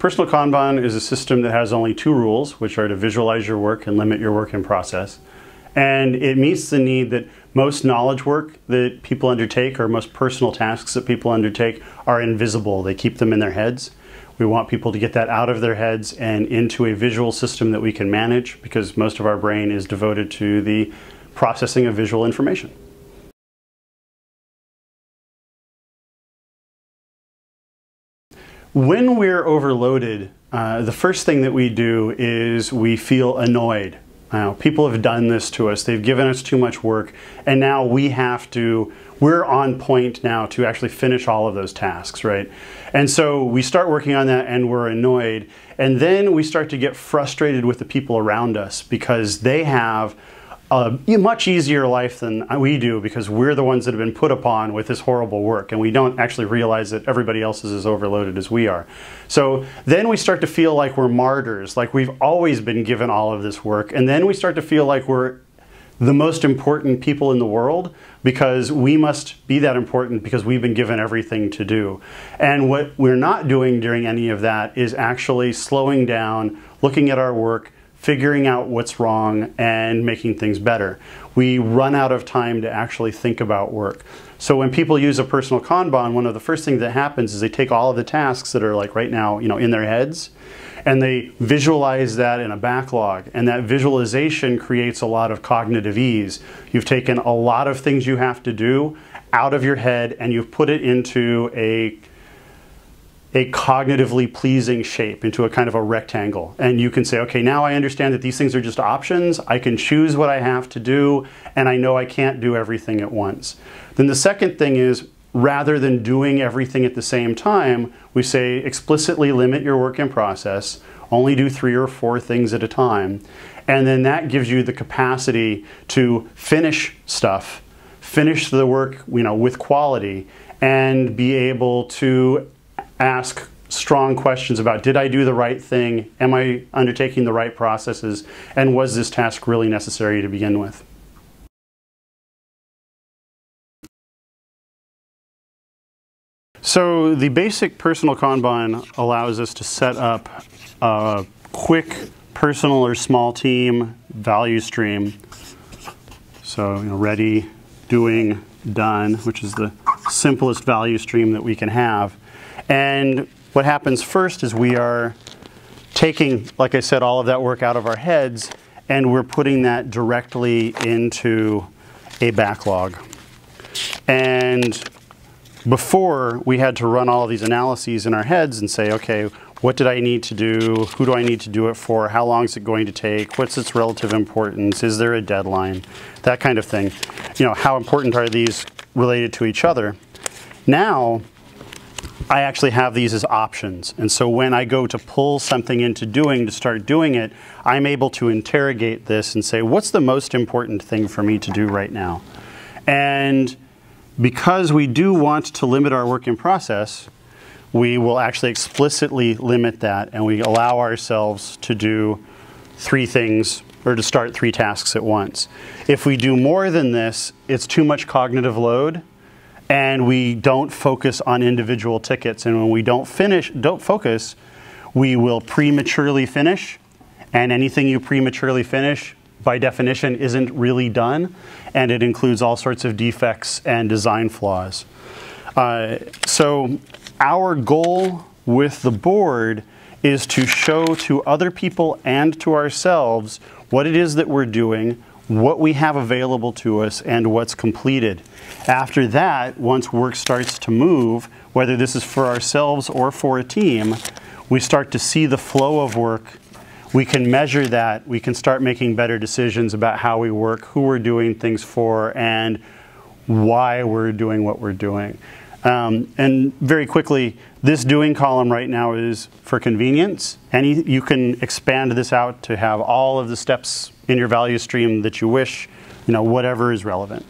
personal Kanban is a system that has only two rules, which are to visualize your work and limit your work in process. And it meets the need that most knowledge work that people undertake or most personal tasks that people undertake are invisible. They keep them in their heads. We want people to get that out of their heads and into a visual system that we can manage because most of our brain is devoted to the processing of visual information. When we're overloaded, uh, the first thing that we do is we feel annoyed. Now, people have done this to us. They've given us too much work, and now we have to, we're on point now to actually finish all of those tasks, right? And so we start working on that and we're annoyed. And then we start to get frustrated with the people around us because they have a um, much easier life than uh, we do because we're the ones that have been put upon with this horrible work and we don't actually realize that everybody else is as overloaded as we are. So then we start to feel like we're martyrs, like we've always been given all of this work and then we start to feel like we're the most important people in the world because we must be that important because we've been given everything to do. And what we're not doing during any of that is actually slowing down, looking at our work, figuring out what's wrong and making things better. We run out of time to actually think about work. So when people use a personal Kanban, one of the first things that happens is they take all of the tasks that are like right now, you know, in their heads, and they visualize that in a backlog. And that visualization creates a lot of cognitive ease. You've taken a lot of things you have to do out of your head and you've put it into a a cognitively pleasing shape into a kind of a rectangle. And you can say, okay, now I understand that these things are just options. I can choose what I have to do, and I know I can't do everything at once. Then the second thing is, rather than doing everything at the same time, we say explicitly limit your work in process, only do three or four things at a time. And then that gives you the capacity to finish stuff, finish the work you know, with quality, and be able to ask strong questions about did I do the right thing? Am I undertaking the right processes? And was this task really necessary to begin with? So the basic personal Kanban allows us to set up a quick personal or small team value stream. So you know, ready, doing, done, which is the simplest value stream that we can have. And what happens first is we are taking, like I said, all of that work out of our heads and we're putting that directly into a backlog. And before, we had to run all of these analyses in our heads and say, okay, what did I need to do? Who do I need to do it for? How long is it going to take? What's its relative importance? Is there a deadline? That kind of thing. You know, how important are these related to each other? Now, I actually have these as options. And so when I go to pull something into doing to start doing it, I'm able to interrogate this and say, what's the most important thing for me to do right now? And because we do want to limit our work in process, we will actually explicitly limit that and we allow ourselves to do three things or to start three tasks at once. If we do more than this, it's too much cognitive load and we don't focus on individual tickets. And when we don't finish, don't focus, we will prematurely finish. And anything you prematurely finish, by definition, isn't really done. And it includes all sorts of defects and design flaws. Uh, so our goal with the board is to show to other people and to ourselves what it is that we're doing, what we have available to us, and what's completed. After that, once work starts to move, whether this is for ourselves or for a team, we start to see the flow of work. We can measure that. We can start making better decisions about how we work, who we're doing things for, and why we're doing what we're doing. Um, and very quickly, this doing column right now is for convenience. And you can expand this out to have all of the steps in your value stream that you wish, you know, whatever is relevant.